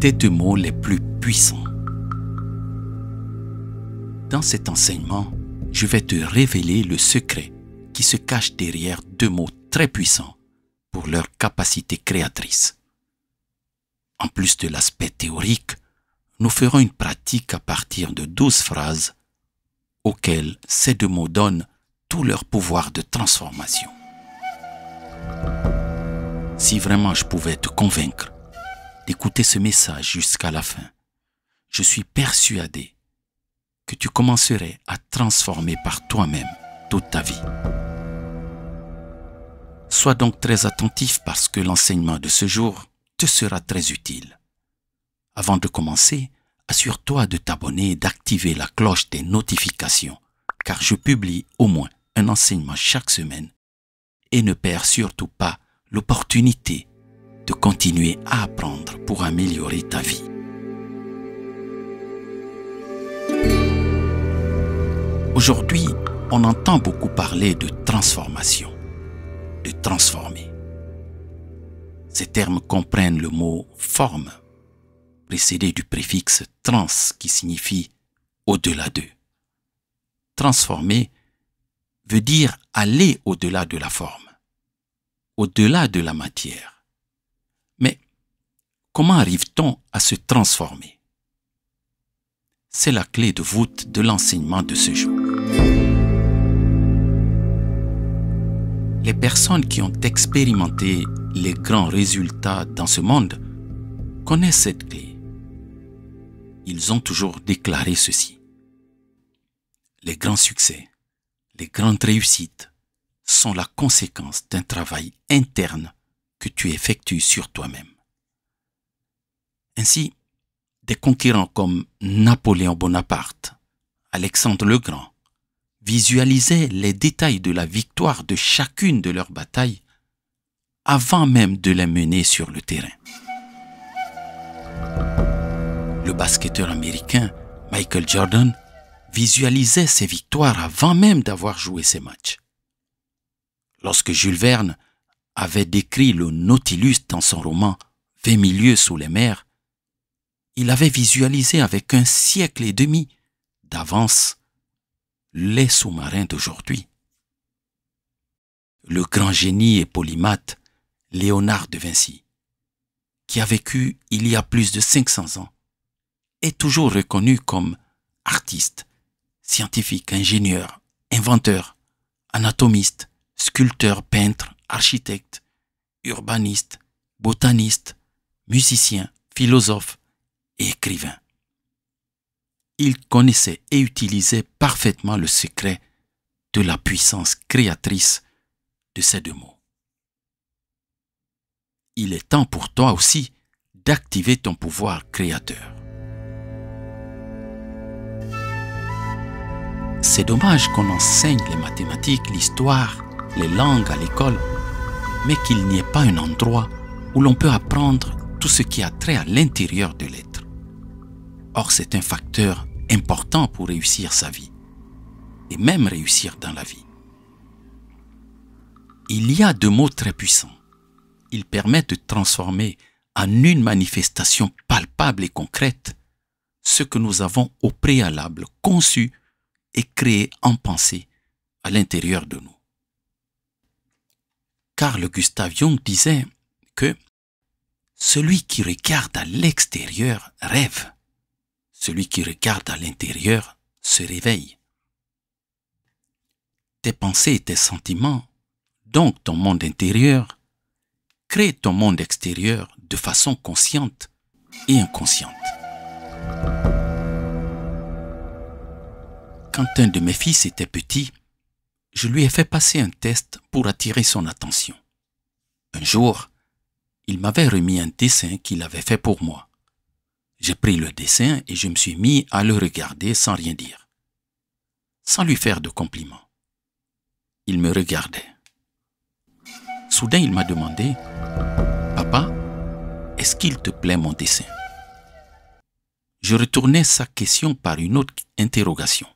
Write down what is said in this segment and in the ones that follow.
tes deux mots les plus puissants. Dans cet enseignement, je vais te révéler le secret qui se cache derrière deux mots très puissants pour leur capacité créatrice. En plus de l'aspect théorique, nous ferons une pratique à partir de douze phrases auxquelles ces deux mots donnent tout leur pouvoir de transformation. Si vraiment je pouvais te convaincre d'écouter ce message jusqu'à la fin, je suis persuadé que tu commencerais à transformer par toi-même toute ta vie. Sois donc très attentif parce que l'enseignement de ce jour te sera très utile. Avant de commencer, assure-toi de t'abonner et d'activer la cloche des notifications, car je publie au moins un enseignement chaque semaine. Et ne perds surtout pas l'opportunité de continuer à apprendre pour améliorer ta vie. Aujourd'hui, on entend beaucoup parler de transformation, de transformer. Ces termes comprennent le mot forme, précédé du préfixe trans qui signifie au-delà d'eux. Transformer veut dire aller au-delà de la forme, au-delà de la matière. Comment arrive-t-on à se transformer? C'est la clé de voûte de l'enseignement de ce jour. Les personnes qui ont expérimenté les grands résultats dans ce monde connaissent cette clé. Ils ont toujours déclaré ceci. Les grands succès, les grandes réussites sont la conséquence d'un travail interne que tu effectues sur toi-même. Ainsi, des conquérants comme Napoléon Bonaparte, Alexandre le Grand, visualisaient les détails de la victoire de chacune de leurs batailles avant même de les mener sur le terrain. Le basketteur américain Michael Jordan visualisait ses victoires avant même d'avoir joué ses matchs. Lorsque Jules Verne avait décrit le Nautilus dans son roman Vingt milieux sous les mers, il avait visualisé avec un siècle et demi d'avance les sous-marins d'aujourd'hui. Le grand génie et polymathe Léonard de Vinci, qui a vécu il y a plus de 500 ans, est toujours reconnu comme artiste, scientifique, ingénieur, inventeur, anatomiste, sculpteur, peintre, architecte, urbaniste, botaniste, musicien, philosophe écrivain. Il connaissait et utilisait parfaitement le secret de la puissance créatrice de ces deux mots. Il est temps pour toi aussi d'activer ton pouvoir créateur. C'est dommage qu'on enseigne les mathématiques, l'histoire, les langues à l'école, mais qu'il n'y ait pas un endroit où l'on peut apprendre tout ce qui a trait à l'intérieur de l'être. Or, c'est un facteur important pour réussir sa vie, et même réussir dans la vie. Il y a deux mots très puissants. Ils permettent de transformer en une manifestation palpable et concrète ce que nous avons au préalable conçu et créé en pensée à l'intérieur de nous. Carl Gustav Jung disait que celui qui regarde à l'extérieur rêve, celui qui regarde à l'intérieur se réveille. Tes pensées et tes sentiments, donc ton monde intérieur, créent ton monde extérieur de façon consciente et inconsciente. Quand un de mes fils était petit, je lui ai fait passer un test pour attirer son attention. Un jour, il m'avait remis un dessin qu'il avait fait pour moi. J'ai pris le dessin et je me suis mis à le regarder sans rien dire, sans lui faire de compliments. Il me regardait. Soudain, il m'a demandé, Papa, est-ce qu'il te plaît mon dessin? Je retournais sa question par une autre interrogation.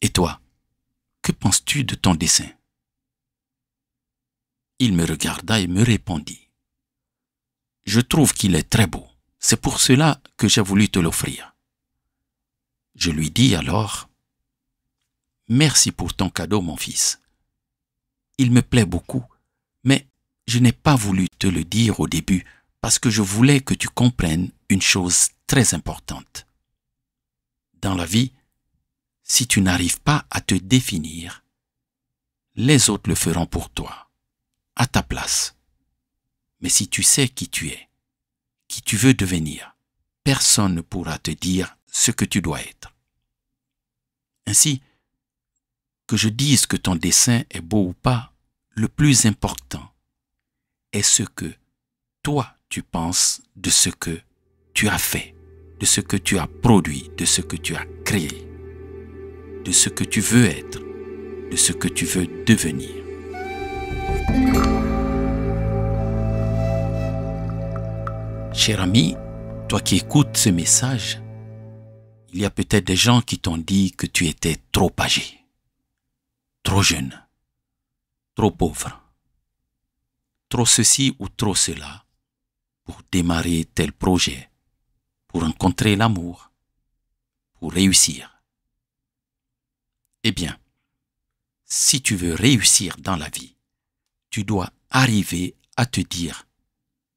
Et toi, que penses-tu de ton dessin? Il me regarda et me répondit. je trouve qu'il est très beau. C'est pour cela que j'ai voulu te l'offrir. Je lui dis alors, Merci pour ton cadeau, mon fils. Il me plaît beaucoup, mais je n'ai pas voulu te le dire au début parce que je voulais que tu comprennes une chose très importante. Dans la vie, si tu n'arrives pas à te définir, les autres le feront pour toi, à ta place. Mais si tu sais qui tu es, tu veux devenir, personne ne pourra te dire ce que tu dois être. Ainsi, que je dise que ton dessin est beau ou pas, le plus important est ce que toi tu penses de ce que tu as fait, de ce que tu as produit, de ce que tu as créé, de ce que tu veux être, de ce que tu veux devenir. Cher ami, toi qui écoutes ce message, il y a peut-être des gens qui t'ont dit que tu étais trop âgé, trop jeune, trop pauvre, trop ceci ou trop cela pour démarrer tel projet, pour rencontrer l'amour, pour réussir. Eh bien, si tu veux réussir dans la vie, tu dois arriver à te dire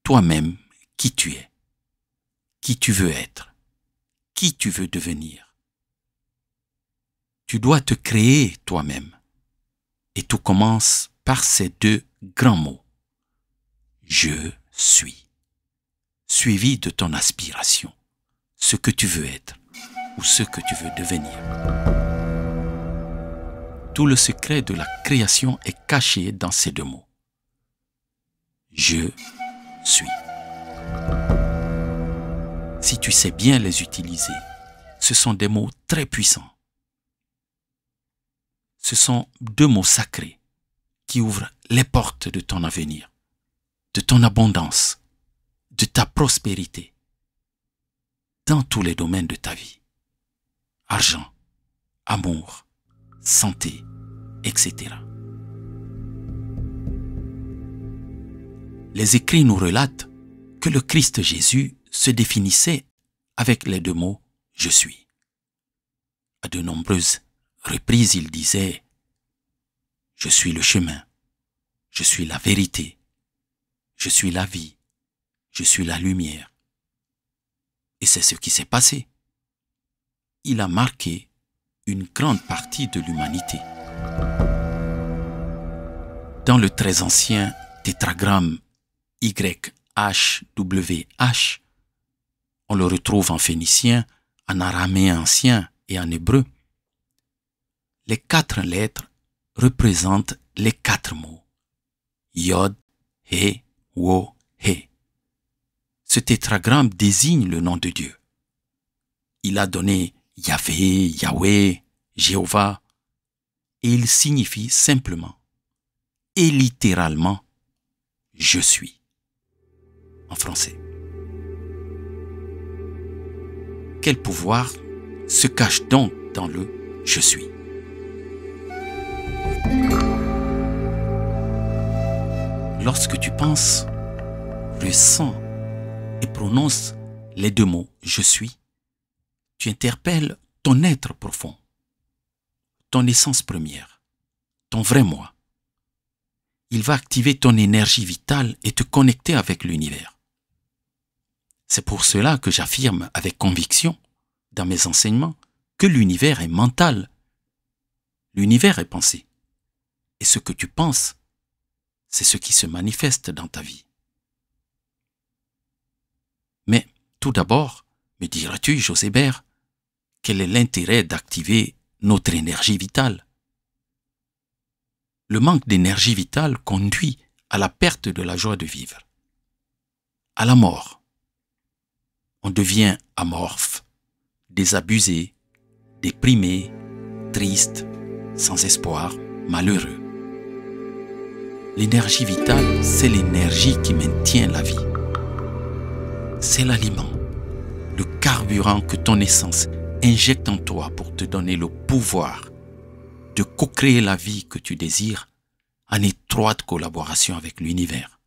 toi-même qui tu es, qui tu veux être, qui tu veux devenir. Tu dois te créer toi-même. Et tout commence par ces deux grands mots. Je suis. Suivi de ton aspiration, ce que tu veux être ou ce que tu veux devenir. Tout le secret de la création est caché dans ces deux mots. Je suis. Si tu sais bien les utiliser, ce sont des mots très puissants. Ce sont deux mots sacrés qui ouvrent les portes de ton avenir, de ton abondance, de ta prospérité, dans tous les domaines de ta vie. Argent, amour, santé, etc. Les écrits nous relatent que le Christ Jésus se définissait avec les deux mots je suis. À de nombreuses reprises, il disait Je suis le chemin, je suis la vérité, je suis la vie, je suis la lumière. Et c'est ce qui s'est passé. Il a marqué une grande partie de l'humanité. Dans le très ancien tétragramme YHWH, on le retrouve en phénicien, en araméen ancien et en hébreu. Les quatre lettres représentent les quatre mots. Yod, He, Wo, He. Ce tétragramme désigne le nom de Dieu. Il a donné Yahvé, Yahweh, Jéhovah, et il signifie simplement et littéralement je suis en français. Quel pouvoir se cache donc dans le je suis Lorsque tu penses, ressens et prononces les deux mots je suis, tu interpelles ton être profond, ton essence première, ton vrai moi. Il va activer ton énergie vitale et te connecter avec l'univers. C'est pour cela que j'affirme avec conviction dans mes enseignements que l'univers est mental. L'univers est pensé. Et ce que tu penses, c'est ce qui se manifeste dans ta vie. Mais tout d'abord, me diras-tu, Josébert, quel est l'intérêt d'activer notre énergie vitale? Le manque d'énergie vitale conduit à la perte de la joie de vivre, à la mort. On devient amorphe, désabusé, déprimé, triste, sans espoir, malheureux. L'énergie vitale, c'est l'énergie qui maintient la vie. C'est l'aliment, le carburant que ton essence injecte en toi pour te donner le pouvoir de co-créer la vie que tu désires en étroite collaboration avec l'univers.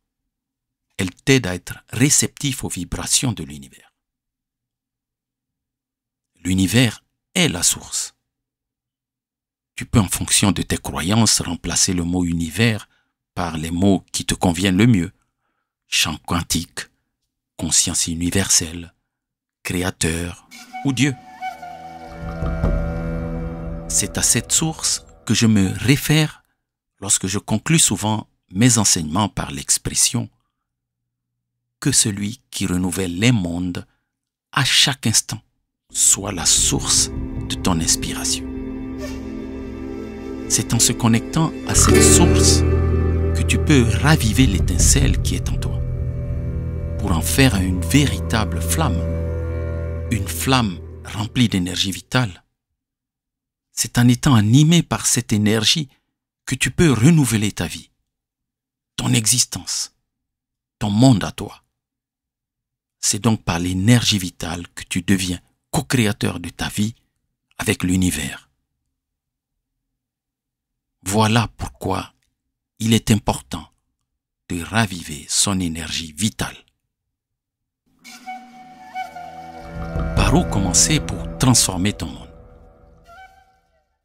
elle t'aide à être réceptif aux vibrations de l'univers. L'univers est la source. Tu peux en fonction de tes croyances remplacer le mot univers par les mots qui te conviennent le mieux. Champ quantique, conscience universelle, créateur ou Dieu. C'est à cette source que je me réfère lorsque je conclus souvent mes enseignements par l'expression que celui qui renouvelle les mondes à chaque instant soit la source de ton inspiration. C'est en se connectant à cette source que tu peux raviver l'étincelle qui est en toi pour en faire une véritable flamme, une flamme remplie d'énergie vitale. C'est en étant animé par cette énergie que tu peux renouveler ta vie, ton existence, ton monde à toi. C'est donc par l'énergie vitale que tu deviens co-créateur de ta vie avec l'univers. Voilà pourquoi il est important de raviver son énergie vitale. Par où commencer pour transformer ton monde?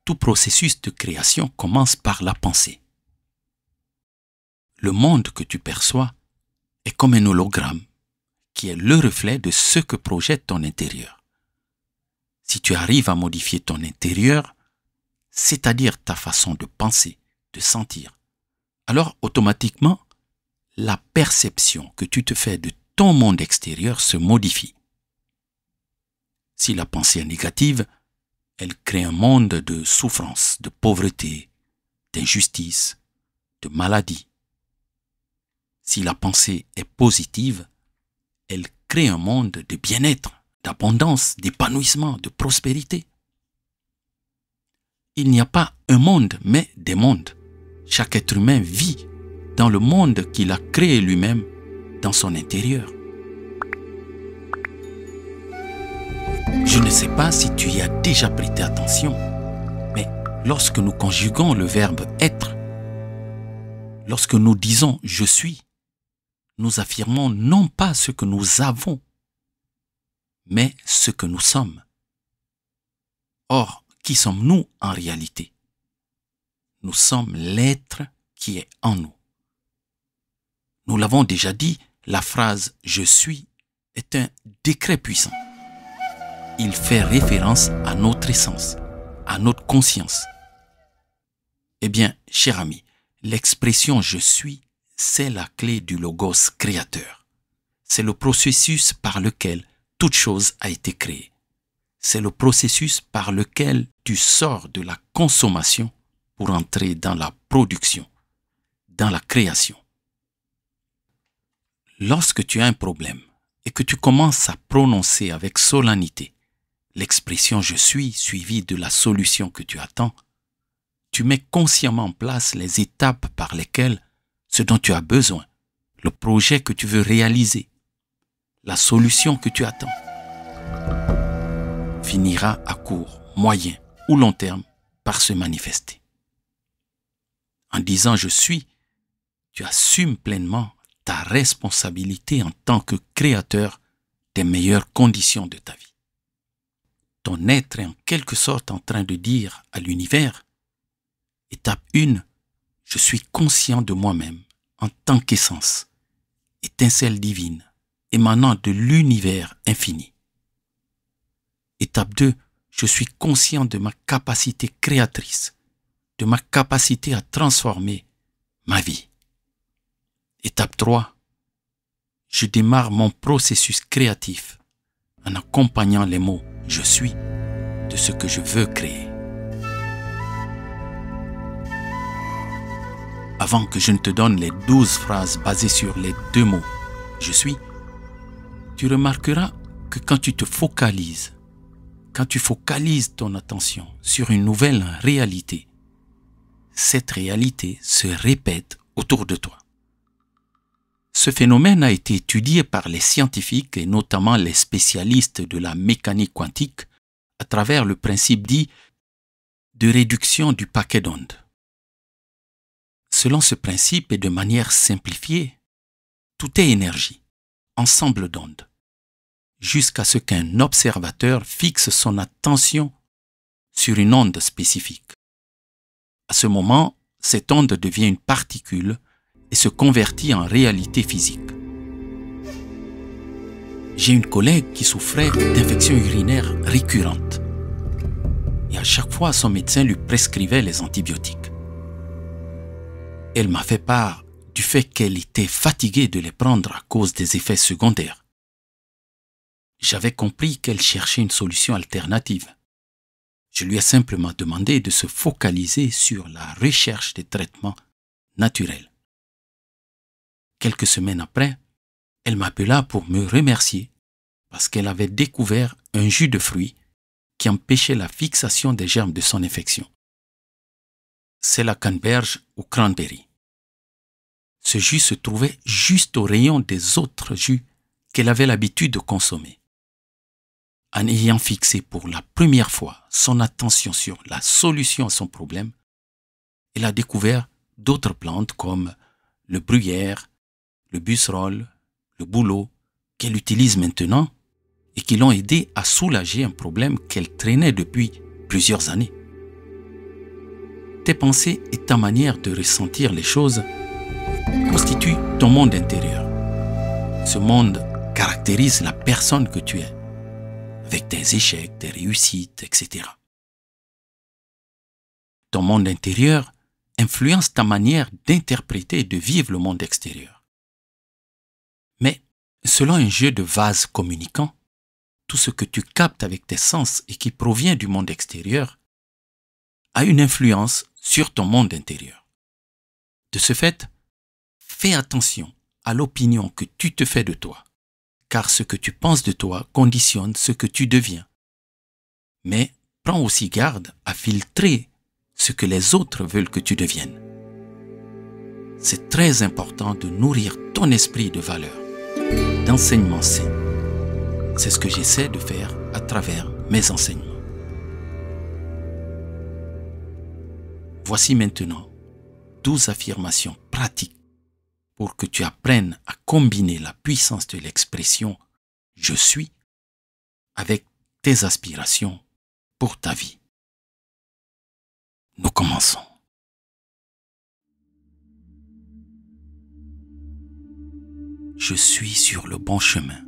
Tout processus de création commence par la pensée. Le monde que tu perçois est comme un hologramme qui est le reflet de ce que projette ton intérieur. Si tu arrives à modifier ton intérieur, c'est-à-dire ta façon de penser, de sentir, alors automatiquement, la perception que tu te fais de ton monde extérieur se modifie. Si la pensée est négative, elle crée un monde de souffrance, de pauvreté, d'injustice, de maladie. Si la pensée est positive, elle crée un monde de bien-être, d'abondance, d'épanouissement, de prospérité. Il n'y a pas un monde, mais des mondes. Chaque être humain vit dans le monde qu'il a créé lui-même dans son intérieur. Je ne sais pas si tu y as déjà prêté attention, mais lorsque nous conjuguons le verbe être, lorsque nous disons je suis, nous affirmons non pas ce que nous avons, mais ce que nous sommes. Or, qui sommes-nous en réalité? Nous sommes l'être qui est en nous. Nous l'avons déjà dit, la phrase je suis est un décret puissant. Il fait référence à notre essence, à notre conscience. Eh bien, cher ami, l'expression je suis c'est la clé du logos créateur. C'est le processus par lequel toute chose a été créée. C'est le processus par lequel tu sors de la consommation pour entrer dans la production, dans la création. Lorsque tu as un problème et que tu commences à prononcer avec solennité l'expression je suis suivie de la solution que tu attends, tu mets consciemment en place les étapes par lesquelles ce dont tu as besoin, le projet que tu veux réaliser, la solution que tu attends, finira à court, moyen ou long terme par se manifester. En disant je suis, tu assumes pleinement ta responsabilité en tant que créateur des meilleures conditions de ta vie. Ton être est en quelque sorte en train de dire à l'univers, étape 1, je suis conscient de moi-même en tant qu'essence, étincelle divine, émanant de l'univers infini. Étape 2, je suis conscient de ma capacité créatrice, de ma capacité à transformer ma vie. Étape 3, je démarre mon processus créatif en accompagnant les mots je suis de ce que je veux créer. avant que je ne te donne les douze phrases basées sur les deux mots je suis, tu remarqueras que quand tu te focalises, quand tu focalises ton attention sur une nouvelle réalité, cette réalité se répète autour de toi. Ce phénomène a été étudié par les scientifiques et notamment les spécialistes de la mécanique quantique à travers le principe dit de réduction du paquet d'ondes. Selon ce principe et de manière simplifiée, Tout est énergie, ensemble d'ondes, jusqu'à ce qu'un observateur fixe son attention sur une onde spécifique. À ce moment, cette onde devient une particule et se convertit en réalité physique. J'ai une collègue qui souffrait d'infections urinaires récurrentes. Et à chaque fois, son médecin lui prescrivait les antibiotiques. Elle m'a fait part du fait qu'elle était fatiguée de les prendre à cause des effets secondaires. J'avais compris qu'elle cherchait une solution alternative. Je lui ai simplement demandé de se focaliser sur la recherche des traitements naturels. Quelques semaines après, elle m'appela pour me remercier parce qu'elle avait découvert un jus de fruits qui empêchait la fixation des germes de son infection. C'est la canneberge ou cranberry. Ce jus se trouvait juste au rayon des autres jus qu'elle avait l'habitude de consommer. En ayant fixé pour la première fois son attention sur la solution à son problème, elle a découvert d'autres plantes comme le bruyère, le busserole, le bouleau, qu'elle utilise maintenant et qui l'ont aidé à soulager un problème qu'elle traînait depuis plusieurs années. Tes pensées et ta manière de ressentir les choses constituent ton monde intérieur. Ce monde caractérise la personne que tu es, avec tes échecs, tes réussites, etc. Ton monde intérieur influence ta manière d'interpréter et de vivre le monde extérieur. Mais selon un jeu de vase communicant, tout ce que tu captes avec tes sens et qui provient du monde extérieur a une influence sur ton monde intérieur. De ce fait, fais attention à l'opinion que tu te fais de toi, car ce que tu penses de toi conditionne ce que tu deviens. Mais prends aussi garde à filtrer ce que les autres veulent que tu deviennes. C'est très important de nourrir ton esprit de valeur d'enseignement sain. C'est ce que j'essaie de faire à travers mes enseignements. Voici maintenant 12 affirmations pratiques que tu apprennes à combiner la puissance de l'expression je suis avec tes aspirations pour ta vie. Nous commençons. je suis sur le bon chemin.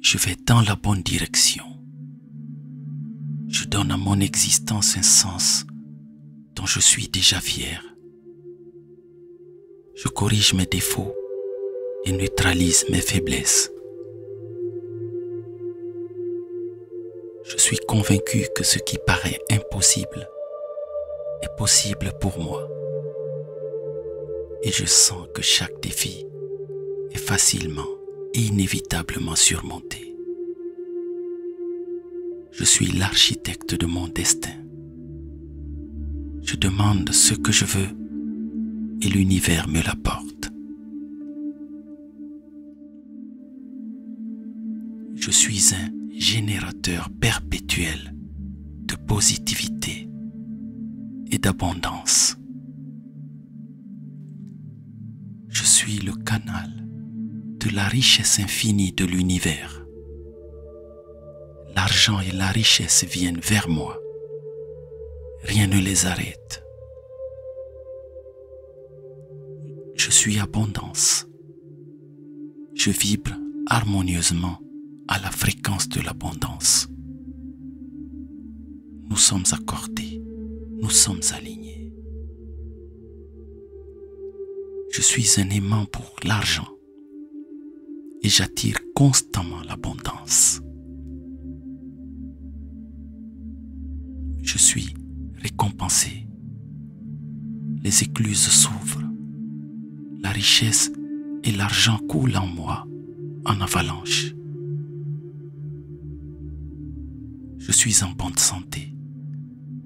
Je vais dans la bonne direction. Je donne à mon existence un sens dont je suis déjà fier. Je corrige mes défauts et neutralise mes faiblesses. Je suis convaincu que ce qui paraît impossible est possible pour moi. Et je sens que chaque défi est facilement et inévitablement surmonté. Je suis l'architecte de mon destin. Je demande ce que je veux et l'univers me l'apporte. Je suis un générateur perpétuel de positivité et d'abondance. Je suis le canal de la richesse infinie de l'univers. L'argent et la richesse viennent vers moi. Rien ne les arrête. Je suis abondance. Je vibre harmonieusement à la fréquence de l'abondance. Nous sommes accordés, nous sommes alignés. Je suis un aimant pour l'argent et j'attire constamment l'abondance. Je suis récompensé. Les écluses s'ouvrent. La richesse et l'argent coulent en moi en avalanche. Je suis en bonne santé,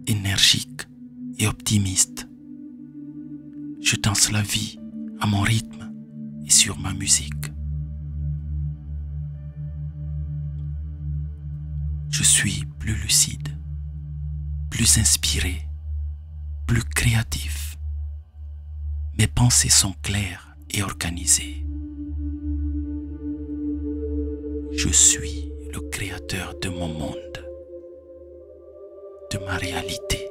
énergique et optimiste. Je danse la vie à mon rythme et sur ma musique. je suis plus lucide, plus inspiré, plus créatif pensées sont claires et organisées. Je suis le créateur de mon monde, de ma réalité.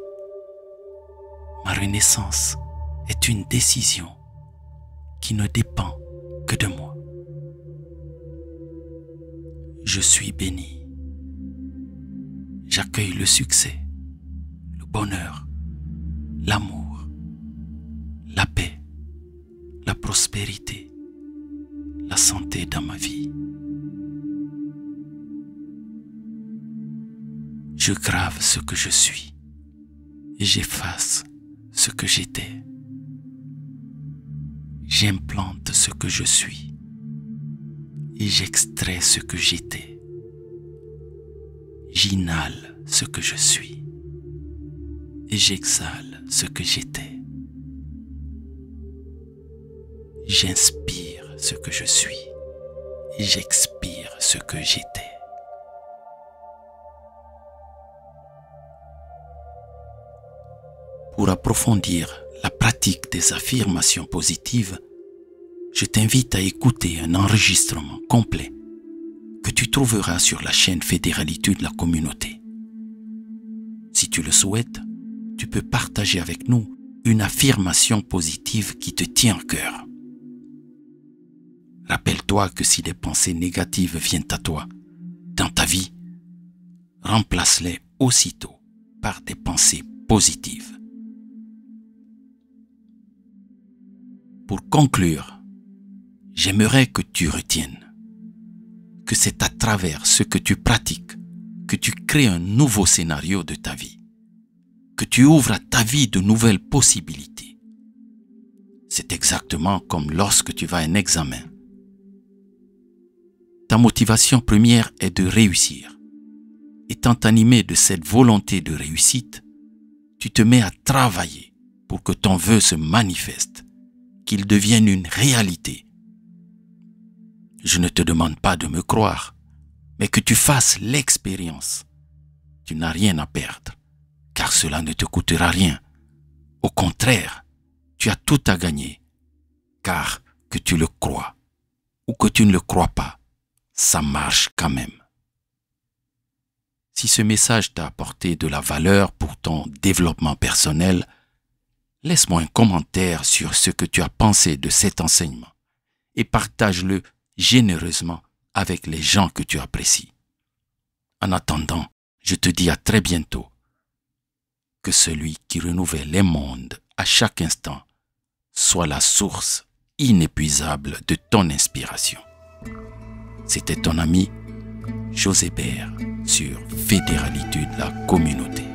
Ma renaissance est une décision qui ne dépend que de moi. Je suis béni. J'accueille le succès, le bonheur, l'amour prospérité, la santé dans ma vie. Je grave ce que je suis et j'efface ce que j'étais. J'implante ce que je suis et j'extrais ce que j'étais. J'inhale ce que je suis et j'exhale ce que j'étais. J'inspire ce que je suis j'expire ce que j'étais. Pour approfondir la pratique des affirmations positives, je t'invite à écouter un enregistrement complet que tu trouveras sur la chaîne Fédéralité de la communauté. Si tu le souhaites, tu peux partager avec nous une affirmation positive qui te tient à cœur. Rappelle-toi que si des pensées négatives viennent à toi dans ta vie, remplace-les aussitôt par des pensées positives. Pour conclure, j'aimerais que tu retiennes que c'est à travers ce que tu pratiques que tu crées un nouveau scénario de ta vie, que tu ouvres à ta vie de nouvelles possibilités. C'est exactement comme lorsque tu vas à un examen. Ta motivation première est de réussir. Étant animé de cette volonté de réussite, tu te mets à travailler pour que ton vœu se manifeste qu'il devienne une réalité. Je ne te demande pas de me croire, mais que tu fasses l'expérience. Tu n'as rien à perdre, car cela ne te coûtera rien. Au contraire, tu as tout à gagner, car que tu le crois ou que tu ne le crois pas, ça marche quand même. Si ce message t'a apporté de la valeur pour ton développement personnel, laisse-moi un commentaire sur ce que tu as pensé de cet enseignement et partage-le généreusement avec les gens que tu apprécies. En attendant, je te dis à très bientôt que celui qui renouvelle les mondes à chaque instant soit la source inépuisable de ton inspiration. C'était ton ami José Bert sur Fédéralité de la communauté.